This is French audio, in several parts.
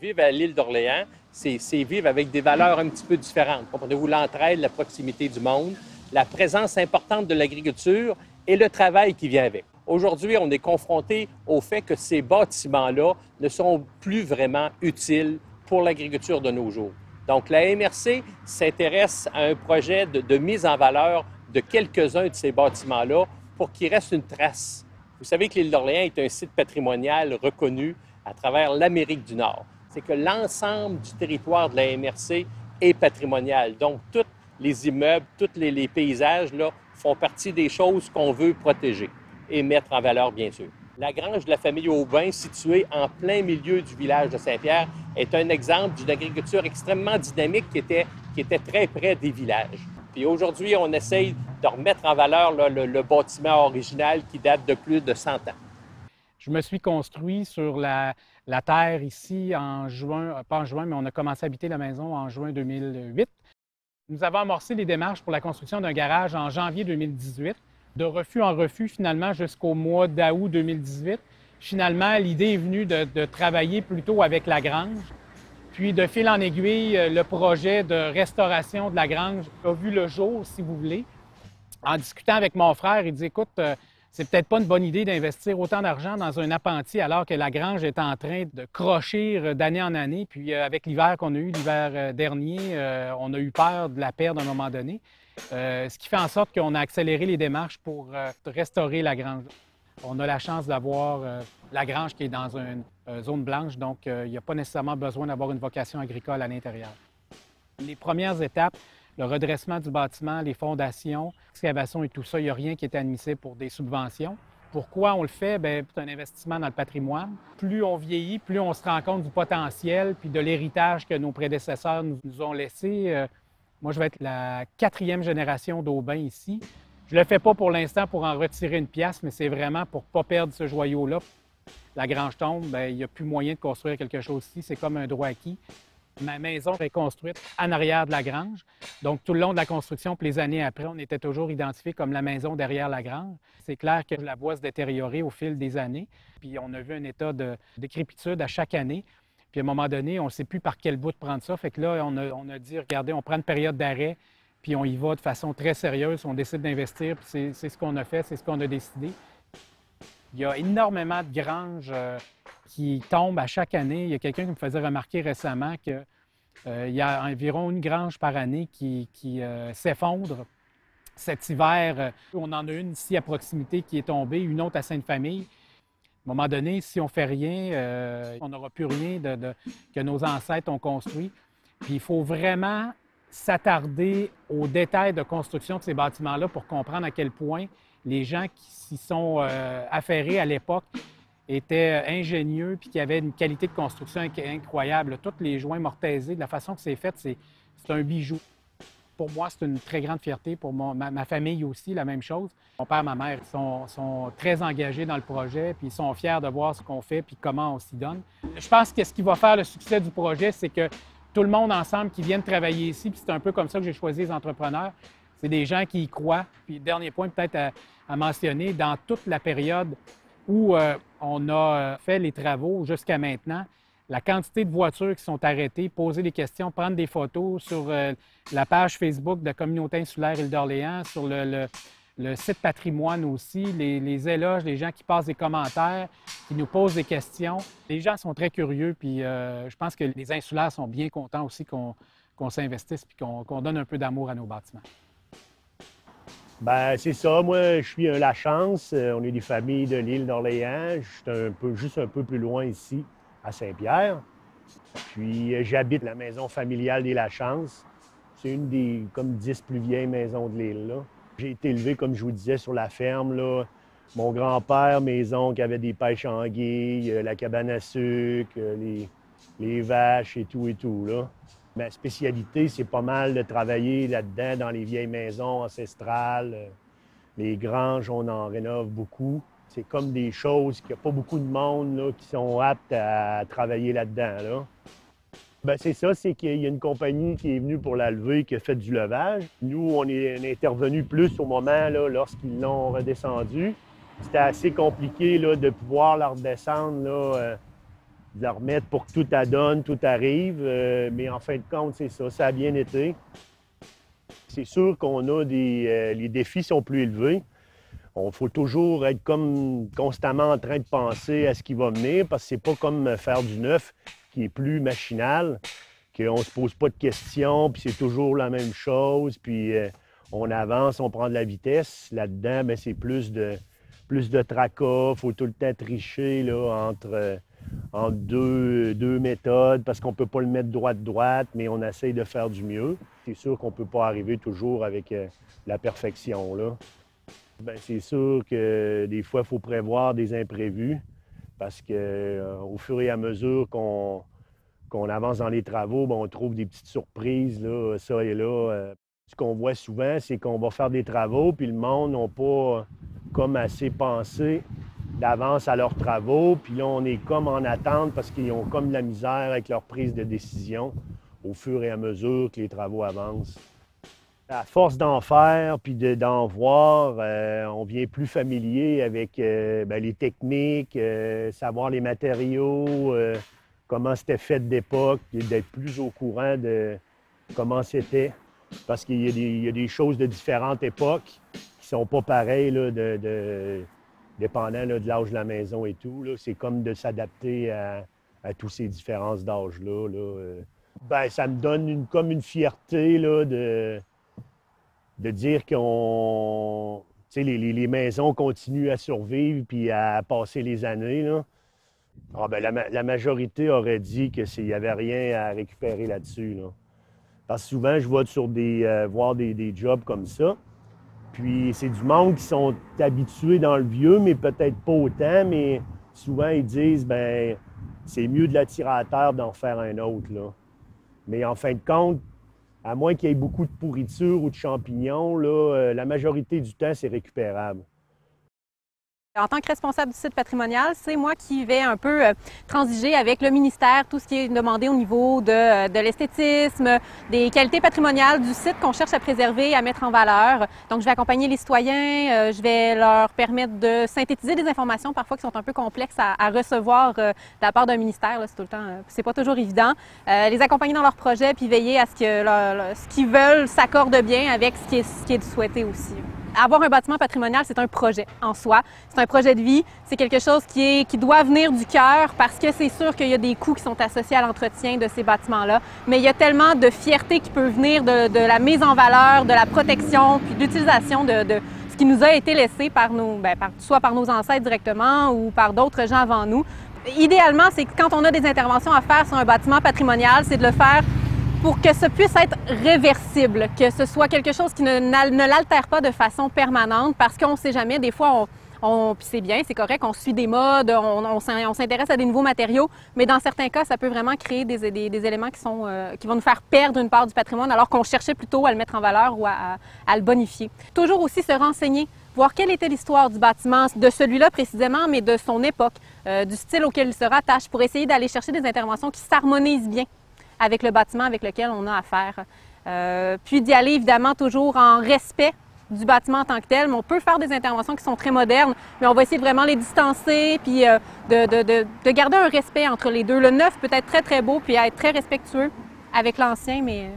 Vivre à l'île d'Orléans, c'est vivre avec des valeurs un petit peu différentes. Comprenez-vous l'entraide, la proximité du monde, la présence importante de l'agriculture et le travail qui vient avec. Aujourd'hui, on est confronté au fait que ces bâtiments-là ne sont plus vraiment utiles pour l'agriculture de nos jours. Donc, la MRC s'intéresse à un projet de, de mise en valeur de quelques-uns de ces bâtiments-là pour qu'il reste une trace. Vous savez que l'île d'Orléans est un site patrimonial reconnu à travers l'Amérique du Nord. C'est que l'ensemble du territoire de la MRC est patrimonial. Donc, tous les immeubles, tous les, paysages là, font partie des choses qu'on veut protéger et mettre en valeur, bien sûr. La grange de la famille Aubin, située en plein milieu du village de Saint-Pierre, est un exemple d'une agriculture extrêmement dynamique qui était, très près des villages. Puis aujourd'hui, on essaye de remettre en valeur le, bâtiment original qui date de plus de 100 ans. Je me suis construit sur la, terre ici en juin, euh, pas en juin, mais on a commencé à habiter la maison en juin 2008. Nous avons amorcé les démarches pour la construction d'un garage en janvier 2018, de refus en refus finalement jusqu'au mois d'août 2018. Finalement, l'idée est venue de, de travailler plutôt avec la grange puis, de fil en aiguille, euh, le projet de restauration de la grange a vu le jour, si vous voulez. En discutant avec mon frère, il dit Écoute, euh, c'est peut-être pas une bonne idée d'investir autant d'argent dans un appentis alors que la grange est en train de crochir d'année en année. Puis, euh, avec l'hiver qu'on a eu l'hiver dernier, on a eu peur de la perdre à un moment donné. ce qui fait en sorte qu'on a accéléré les démarches pour restaurer la grange. On a la chance d'avoir la grange qui est dans une euh, zone blanche, donc euh, il n'y a pas nécessairement besoin d'avoir une vocation agricole à l'intérieur. Les premières étapes, le redressement du bâtiment, les fondations, l'excavation et tout ça, il n'y a rien qui est admissible pour des subventions. Pourquoi on le fait? Bien, c'est un investissement dans le patrimoine. Plus on vieillit, plus on se rend compte du potentiel puis de l'héritage que nos prédécesseurs nous, ont laissé. Euh, moi, je vais être la quatrième génération d'Aubin ici. Je ne le fais pas pour l'instant pour en retirer une pièce, mais c'est vraiment pour pas perdre ce joyau-là, la grange tombe, bien, il n'y a plus moyen de construire quelque chose ici. C'est comme un droit acquis. Ma maison est construite en arrière de la grange. Donc, tout le long de la construction, puis les années après, on était toujours identifié comme la maison derrière la grange. C'est clair que la voie se détériorait au fil des années. Puis, on a vu un état de décrépitude à chaque année. Puis, à un moment donné, on ne sait plus par quel bout de prendre ça. Fait que là, on a, dit, regardez, on prend une période d'arrêt, puis on y va de façon très sérieuse. On décide d'investir, puis c'est ce qu'on a fait, c'est ce qu'on a décidé. Il y a énormément de granges euh, qui tombent à chaque année. Il y a quelqu'un qui me faisait remarquer récemment qu'il euh, y a environ une grange par année qui, euh, s'effondre. Cet hiver, on en a une ici à proximité qui est tombée, une autre à Sainte-Famille. À un moment donné, si on ne fait rien, on n'aura plus rien que nos ancêtres ont construit. Puis il faut vraiment s'attarder aux détails de construction de ces bâtiments-là pour comprendre à quel point les gens qui s'y sont euh, affairés à l'époque étaient euh, ingénieux puis qui avaient une qualité de construction incroyable. Tous les joints mortaisés, de la façon que c'est fait, c'est un bijou. Pour moi, c'est une très grande fierté. Pour ma, famille aussi, la même chose. Mon père ma mère sont, sont, très engagés dans le projet, puis ils sont fiers de voir ce qu'on fait, puis comment on s'y donne. Je pense que ce qui va faire le succès du projet, c'est que tout le monde ensemble qui vient travailler ici, puis c'est un peu comme ça que j'ai choisi les entrepreneurs, c'est des gens qui y croient. Puis, dernier point peut-être à, mentionner, dans toute la période où euh, on a euh, fait les travaux jusqu'à maintenant, la quantité de voitures qui sont arrêtées, poser des questions, prendre des photos sur euh, la page Facebook de la communauté insulaire Île d'Orléans, sur le, site patrimoine aussi, les, éloges, les gens qui passent des commentaires, qui nous posent des questions. Les gens sont très curieux, puis je pense que les insulaires sont bien contents aussi qu'on s'investisse puis qu'on donne un peu d'amour à nos bâtiments. Ben, c'est ça. Moi, je suis un La Chance. Euh, on est des familles de l'île d'Orléans. Je suis un peu, juste un peu plus loin ici, à Saint-Pierre. Puis, euh, j'habite la maison familiale des La Chance. C'est une des, comme dix plus vieilles maisons de l'île, J'ai été élevé, comme je vous disais, sur la ferme, là. Mon grand-père, mes oncles avaient des pêches anguilles, euh, la cabane à sucre, les, les vaches et tout et tout, là. Ma spécialité, c'est pas mal de travailler là-dedans dans les vieilles maisons ancestrales. Les granges, on en rénove beaucoup. C'est comme des choses qu'il n'y a pas beaucoup de monde qui sont aptes à travailler là-dedans. Là. Ben, c'est ça, c'est qu'il y a une compagnie qui est venue pour la lever, qui a fait du levage. Nous, on est, intervenu plus au moment lorsqu'ils l'ont redescendu. C'était assez compliqué là, de pouvoir la redescendre là, euh, de la remettre pour que tout adonne, tout arrive. Euh, mais en fin de compte, c'est ça, ça a bien été. C'est sûr qu'on a des. Euh, les défis sont plus élevés. Il faut toujours être comme constamment en train de penser à ce qui va venir parce que c'est pas comme faire du neuf qui est plus machinal, qu'on se pose pas de questions, puis c'est toujours la même chose, puis euh, on avance, on prend de la vitesse. Là-dedans, ben, c'est plus de, plus de tracas, faut tout le temps tricher là, entre, entre deux, deux, méthodes parce qu'on ne peut pas le mettre droite-droite, mais on essaye de faire du mieux. C'est sûr qu'on ne peut pas arriver toujours avec euh, la perfection. Ben, c'est sûr que des fois, il faut prévoir des imprévus parce qu'au euh, fur et à mesure qu'on avance dans les travaux, ben, on trouve des petites surprises, là, ça et là. Euh. Ce qu'on voit souvent, c'est qu'on va faire des travaux, puis le monde n'a pas comme assez pensé d'avance à leurs travaux, puis là, on est comme en attente parce qu'ils ont comme de la misère avec leur prise de décision au fur et à mesure que les travaux avancent. À force d'en faire puis d'en voir, euh, on vient plus familier avec euh, ben, les techniques, euh, savoir les matériaux, comment c'était fait d'époque, d'être plus au courant de comment c'était. Parce qu'il y, a des choses de différentes époques qui sont pas pareilles, de, dépendant de l'âge de la maison et tout. C'est comme de s'adapter à, à toutes ces différences d'âge-là. Ben, ça me donne une, comme une fierté de de dire qu'on. Les, les, maisons continuent à survivre puis à passer les années. Ah, ben, la, majorité aurait dit qu'il n'y avait rien à récupérer là-dessus. Parce que souvent, je vois sur des, euh, voir des, jobs comme ça. Puis c'est du monde qui sont habitués dans le vieux, mais peut-être pas autant, mais souvent ils disent ben c'est mieux de la tirer à terre d'en faire un autre. Là. Mais en fin de compte, à moins qu'il y ait beaucoup de pourriture ou de champignons, là, euh, la majorité du temps, c'est récupérable. En tant que responsable du site patrimonial, c'est moi qui vais un peu euh, transiger avec le ministère, tout ce qui est demandé au niveau de, euh, de l'esthétisme, des qualités patrimoniales du site qu'on cherche à préserver, à mettre en valeur. Donc, je vais accompagner les citoyens, euh, je vais leur permettre de synthétiser des informations parfois qui sont un peu complexes à, recevoir de la part d'un ministère. C'est tout le temps, c'est pas toujours évident. les accompagner dans leurs projets, puis veiller à ce que ce qu'ils veulent s'accorde bien avec ce qui est, ce qui est souhaité aussi avoir un bâtiment patrimonial, c'est un projet en soi. C'est un projet de vie. C'est quelque chose qui, est, qui doit venir du cœur parce que c'est sûr qu'il y a des coûts qui sont associés à l'entretien de ces bâtiments-là. Mais il y a tellement de fierté qui peut venir de, la mise en valeur, de la protection, puis de l'utilisation de, ce qui nous a été laissé par nous, ben, soit par nos ancêtres directement ou par d'autres gens avant nous. Idéalement, c'est que quand on a des interventions à faire sur un bâtiment patrimonial, c'est de le faire pour que ce puisse être réversible, que ce soit quelque chose qui ne, ne l'altère pas de façon permanente, parce qu'on ne sait jamais, des fois, on, on c'est bien, c'est correct, on suit des modes, on, on, s'intéresse à des nouveaux matériaux, mais dans certains cas, ça peut vraiment créer des, des, des éléments qui, sont, euh, qui vont nous faire perdre une part du patrimoine, alors qu'on cherchait plutôt à le mettre en valeur ou à, à, le bonifier. Toujours aussi se renseigner, voir quelle était l'histoire du bâtiment, de celui-là précisément, mais de son époque, euh, du style auquel il se rattache, pour essayer d'aller chercher des interventions qui s'harmonisent bien avec le bâtiment avec lequel on a affaire. Euh, puis d'y aller évidemment toujours en respect du bâtiment en tant que tel, mais on peut faire des interventions qui sont très modernes, mais on va essayer de vraiment les distancer, puis euh, de, de, de, garder un respect entre les deux. Le neuf peut être très, très beau, puis être très respectueux avec l'ancien, mais euh,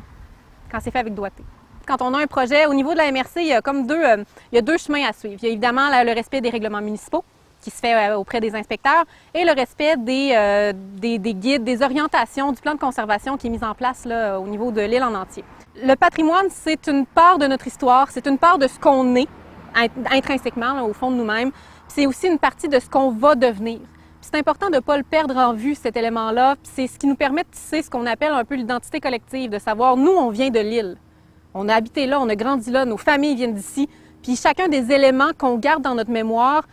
quand c'est fait avec doigté. Quand on a un projet, au niveau de la MRC, il y a comme deux, il y a deux chemins à suivre. Il y a évidemment le respect des règlements municipaux, qui se fait euh, auprès des inspecteurs et le respect euh, des, des, guides, des orientations du plan de conservation qui est mis en place au niveau de l'île en entier. Le patrimoine, c'est une part de notre histoire, c'est une part de ce qu'on est intrinsèquement au fond de nous-mêmes. C'est aussi une partie de ce qu'on va devenir. C'est important de ne pas le perdre en vue, cet élément-là. C'est ce qui nous permet de tisser ce qu'on appelle un peu l'identité collective, de savoir, nous, on vient de l'île. On a habité là, on a grandi là, nos familles viennent d'ici. Puis chacun des éléments qu'on garde dans notre mémoire,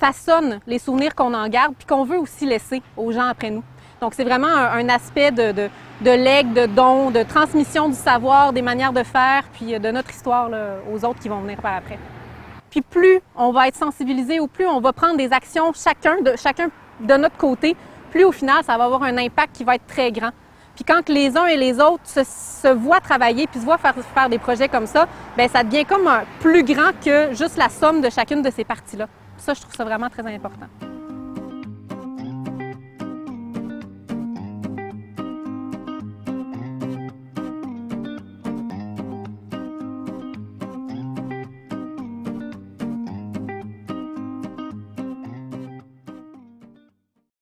façonne les souvenirs qu'on en garde, puis qu'on veut aussi laisser aux gens après nous. Donc, c'est vraiment un, aspect de, de, de, legs, de don, de transmission du savoir, des manières de faire, puis de notre histoire aux autres qui vont venir par après. Puis plus on va être sensibilisé ou plus on va prendre des actions chacun de, chacun de notre côté, plus au final, ça va avoir un impact qui va être très grand. Puis quand les uns et les autres se, se voient travailler puis se voient faire, faire des projets comme ça, bien, ça devient comme un plus grand que juste la somme de chacune de ces parties-là. Ça, je trouve ça vraiment très important.